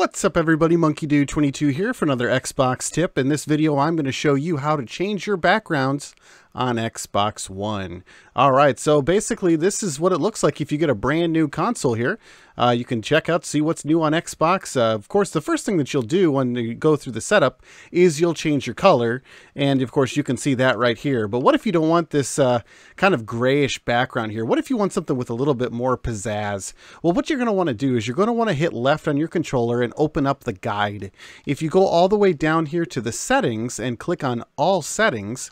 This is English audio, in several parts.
What's up everybody, Monkiedude22 here for another Xbox tip. In this video I'm going to show you how to change your backgrounds on Xbox One. Alright, so basically this is what it looks like if you get a brand new console here. Uh, you can check out, see what's new on Xbox. Uh, of course, the first thing that you'll do when you go through the setup is you'll change your color. And of course, you can see that right here. But what if you don't want this uh, kind of grayish background here? What if you want something with a little bit more pizzazz? Well, what you're going to want to do is you're going to want to hit left on your controller and open up the guide. If you go all the way down here to the settings and click on all settings,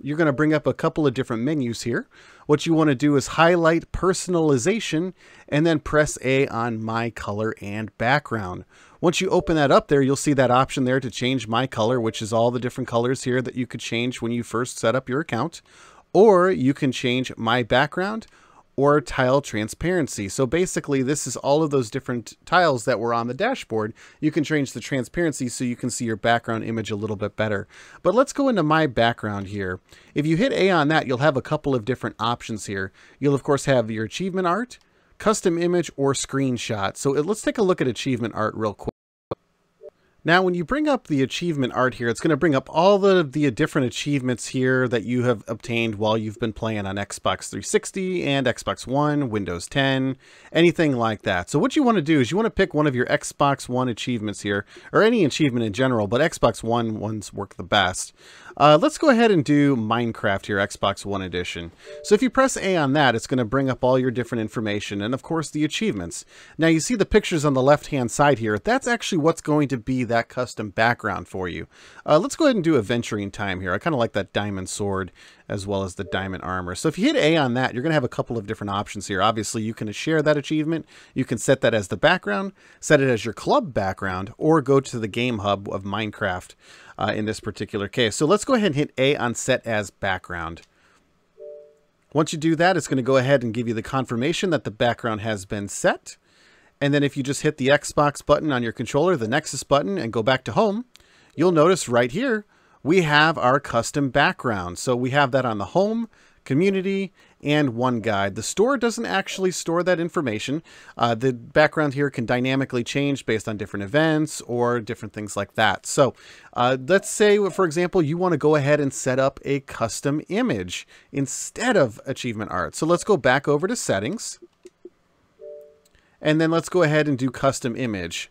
you're going to bring up a couple of different menus here. What you want to do is highlight personalization and then press A on my color and background. Once you open that up there, you'll see that option there to change my color, which is all the different colors here that you could change when you first set up your account. Or you can change my background or tile transparency. So basically this is all of those different tiles that were on the dashboard. You can change the transparency so you can see your background image a little bit better. But let's go into my background here. If you hit A on that, you'll have a couple of different options here. You'll of course have your achievement art, custom image, or screenshot. So let's take a look at achievement art real quick. Now, when you bring up the achievement art here, it's going to bring up all the, the different achievements here that you have obtained while you've been playing on Xbox 360 and Xbox One, Windows 10, anything like that. So what you want to do is you want to pick one of your Xbox One achievements here, or any achievement in general, but Xbox One ones work the best. Uh, let's go ahead and do Minecraft here, Xbox One Edition. So if you press A on that, it's going to bring up all your different information and, of course, the achievements. Now, you see the pictures on the left-hand side here. That's actually what's going to be custom background for you. Uh, let's go ahead and do Adventuring Time here. I kind of like that diamond sword as well as the diamond armor. So if you hit A on that, you're going to have a couple of different options here. Obviously, you can share that achievement. You can set that as the background, set it as your club background, or go to the game hub of Minecraft uh, in this particular case. So let's go ahead and hit A on set as background. Once you do that, it's going to go ahead and give you the confirmation that the background has been set. And then if you just hit the Xbox button on your controller, the Nexus button, and go back to home, you'll notice right here, we have our custom background. So we have that on the home, community, and OneGuide. The store doesn't actually store that information. Uh, the background here can dynamically change based on different events or different things like that. So uh, let's say, for example, you want to go ahead and set up a custom image instead of achievement art. So let's go back over to settings. And then let's go ahead and do custom image.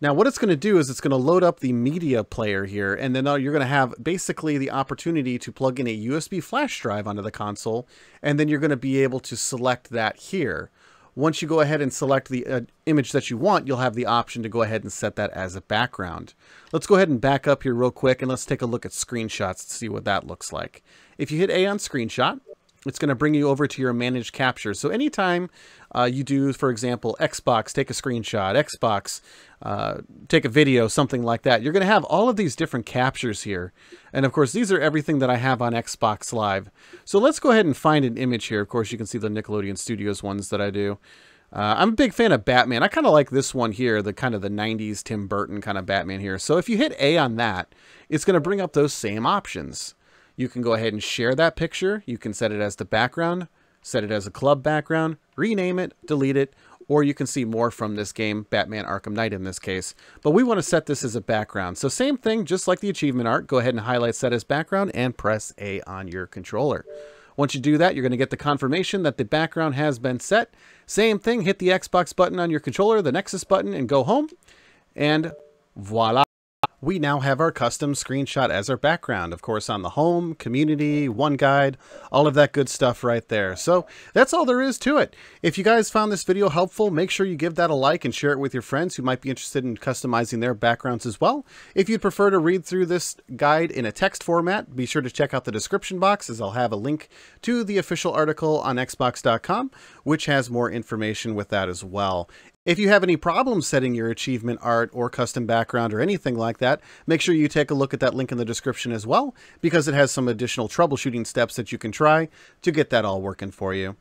Now what it's going to do is it's going to load up the media player here and then uh, you're going to have basically the opportunity to plug in a USB flash drive onto the console and then you're going to be able to select that here. Once you go ahead and select the uh, image that you want, you'll have the option to go ahead and set that as a background. Let's go ahead and back up here real quick and let's take a look at screenshots to see what that looks like. If you hit A on screenshot, it's going to bring you over to your managed capture. So anytime uh, you do, for example, Xbox, take a screenshot, Xbox, uh, take a video, something like that, you're going to have all of these different captures here. And of course, these are everything that I have on Xbox Live. So let's go ahead and find an image here. Of course, you can see the Nickelodeon Studios ones that I do. Uh, I'm a big fan of Batman. I kind of like this one here, the kind of the 90s Tim Burton kind of Batman here. So if you hit A on that, it's going to bring up those same options. You can go ahead and share that picture. You can set it as the background, set it as a club background, rename it, delete it, or you can see more from this game, Batman Arkham Knight in this case. But we want to set this as a background. So same thing, just like the achievement art, go ahead and highlight set as background and press A on your controller. Once you do that, you're going to get the confirmation that the background has been set. Same thing, hit the Xbox button on your controller, the Nexus button, and go home. And voila we now have our custom screenshot as our background, of course, on the home, community, OneGuide, all of that good stuff right there. So that's all there is to it. If you guys found this video helpful, make sure you give that a like and share it with your friends who might be interested in customizing their backgrounds as well. If you'd prefer to read through this guide in a text format, be sure to check out the description box as I'll have a link to the official article on Xbox.com, which has more information with that as well. If you have any problems setting your achievement art or custom background or anything like that, make sure you take a look at that link in the description as well, because it has some additional troubleshooting steps that you can try to get that all working for you.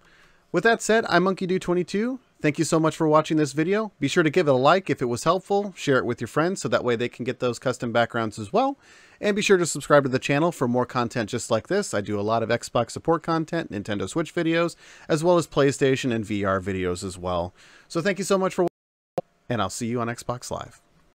With that said, I'm Monkiedude22. Thank you so much for watching this video. Be sure to give it a like if it was helpful, share it with your friends so that way they can get those custom backgrounds as well. And be sure to subscribe to the channel for more content just like this. I do a lot of Xbox support content, Nintendo Switch videos, as well as PlayStation and VR videos as well. So thank you so much for watching, and I'll see you on Xbox Live.